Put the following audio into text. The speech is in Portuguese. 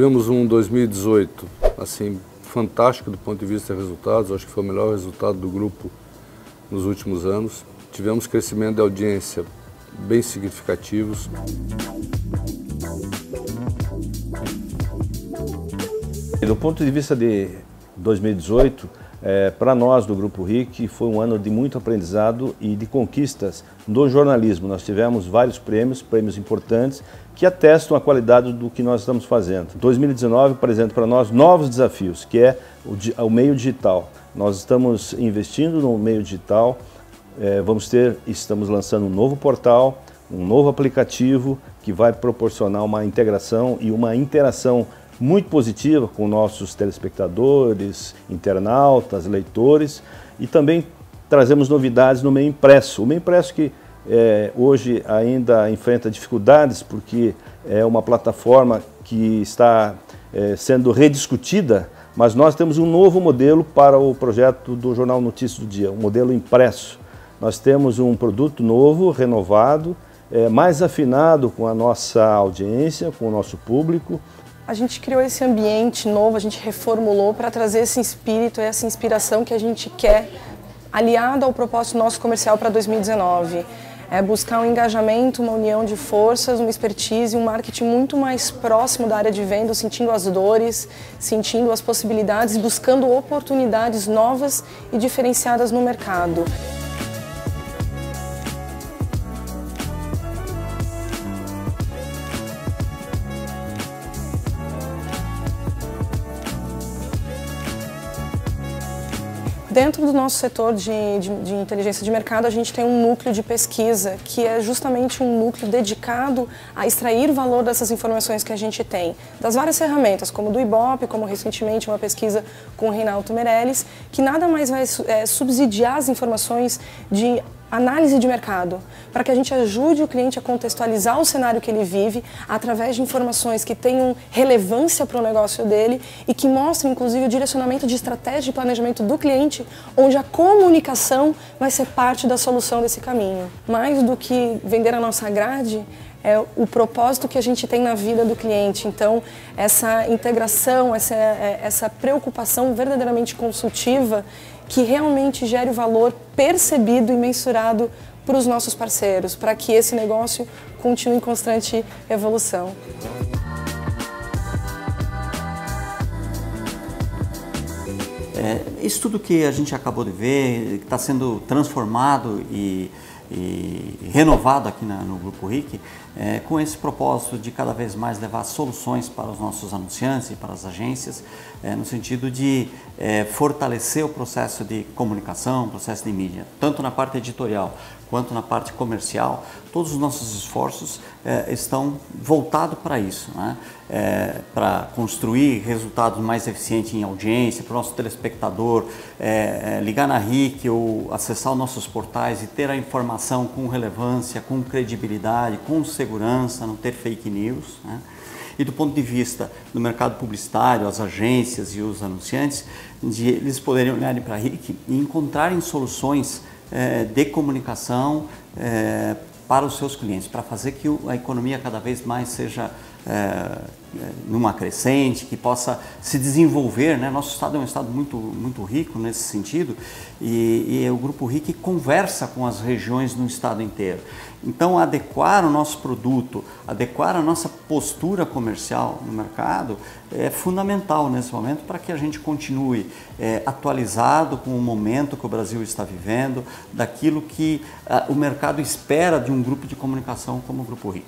Tivemos um 2018 assim fantástico do ponto de vista de resultados, acho que foi o melhor resultado do grupo nos últimos anos. Tivemos crescimento de audiência bem significativos. Do ponto de vista de 2018, é, para nós do Grupo RIC foi um ano de muito aprendizado e de conquistas no jornalismo. Nós tivemos vários prêmios, prêmios importantes, que atestam a qualidade do que nós estamos fazendo. 2019 apresenta para nós novos desafios, que é o, o, meio digital. Nós estamos investindo no meio digital, é, vamos ter, estamos lançando um novo portal, um novo aplicativo que vai proporcionar uma integração e uma interação muito positiva com nossos telespectadores, internautas, leitores e também trazemos novidades no meio impresso. O meio impresso que é, hoje ainda enfrenta dificuldades porque é uma plataforma que está é, sendo rediscutida, mas nós temos um novo modelo para o projeto do Jornal Notícias do Dia, um modelo impresso. Nós temos um produto novo, renovado, é, mais afinado com a nossa audiência, com o nosso público, a gente criou esse ambiente novo, a gente reformulou para trazer esse espírito, essa inspiração que a gente quer, aliado ao propósito nosso comercial para 2019. É buscar um engajamento, uma união de forças, uma expertise, um marketing muito mais próximo da área de venda, sentindo as dores, sentindo as possibilidades, buscando oportunidades novas e diferenciadas no mercado. Dentro do nosso setor de, de, de, inteligência de mercado, a gente tem um núcleo de pesquisa que é justamente um núcleo dedicado a extrair valor dessas informações que a gente tem, das várias ferramentas, como do Ibope, como recentemente uma pesquisa com o Reinaldo Meirelles, que nada mais vai é, subsidiar as informações de análise de mercado, para que a gente ajude o cliente a contextualizar o cenário que ele vive através de informações que tenham relevância para o negócio dele e que mostrem, inclusive, o direcionamento de estratégia de planejamento do cliente, onde a comunicação vai ser parte da solução desse caminho. Mais do que vender a nossa grade, é o propósito que a gente tem na vida do cliente. Então, essa integração, essa, é, essa preocupação verdadeiramente consultiva que realmente gere o valor percebido e mensurado para os nossos parceiros, para que esse negócio continue em constante evolução. É, isso tudo que a gente acabou de ver, está sendo transformado e e renovado aqui na, no Grupo RIC, é, com esse propósito de cada vez mais levar soluções para os nossos anunciantes e para as agências, é, no sentido de é, fortalecer o processo de comunicação, processo de mídia, tanto na parte editorial quanto na parte comercial, todos os nossos esforços é, estão voltados para isso, né? é, para construir resultados mais eficientes em audiência, para o nosso telespectador é ligar na RIC ou acessar os nossos portais e ter a informação com relevância, com credibilidade, com segurança, não ter fake news. Né? E do ponto de vista do mercado publicitário, as agências e os anunciantes, de eles poderem olharem para a RIC e encontrarem soluções é, de comunicação é, para os seus clientes, para fazer que a economia cada vez mais seja é, numa crescente, que possa se desenvolver. Né? Nosso estado é um estado muito, muito rico nesse sentido e, e o Grupo RIC conversa com as regiões no estado inteiro. Então, adequar o nosso produto, adequar a nossa postura comercial no mercado é fundamental nesse momento para que a gente continue é, atualizado com o momento que o Brasil está vivendo, daquilo que uh, o mercado espera de um grupo de comunicação como o Grupo RIC.